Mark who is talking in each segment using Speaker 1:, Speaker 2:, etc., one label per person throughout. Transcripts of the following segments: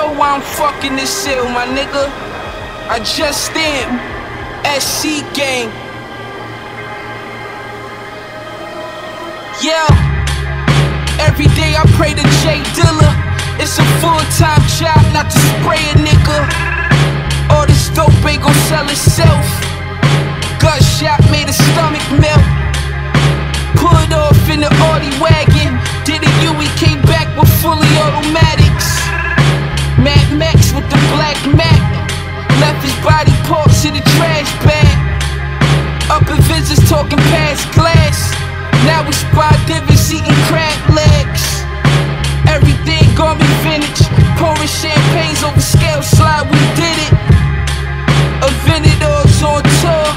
Speaker 1: know why I'm fucking this ill, my nigga. I just am. SC gang. Yeah. Every day I pray to J Dilla. It's a full-time job not to spray a nigga. All this dope ain't gon' sell itself. Gut shot made a stomach melt. Put off in the Audi wagon. Parts in the trash bag. Up in visits talking past glass. Now we spot divots eating crab legs. Everything gon' be vintage. Pouring champagnes over scale slide, we did it. Aventadors on tour.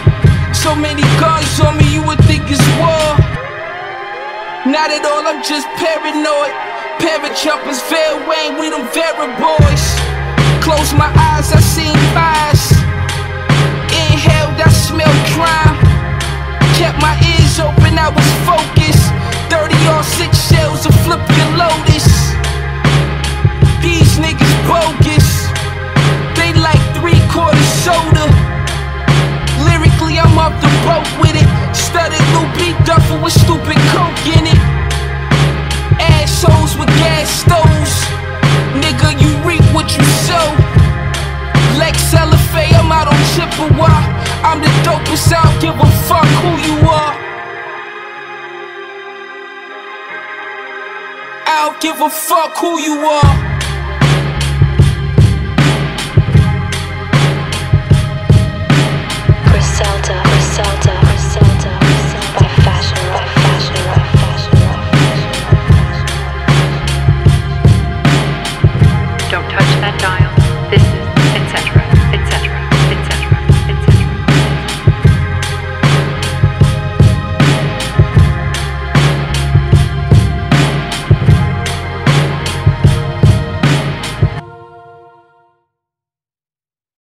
Speaker 1: So many guns on me, you would think it's war. Not at all, I'm just paranoid. Parajumpers, Vail Wayne, we them Vera boys. Close my eyes, I seen fires. Smelled crime. Kept my ears open, I was focused. 30 or 6 shells of flip your lotus. These niggas bogus. They like three quarters soda. Lyrically, I'm off the boat with it. Studded Lupe Duffel with stupid I'm the dopest, I don't give a fuck who you are. I don't give a fuck who you are.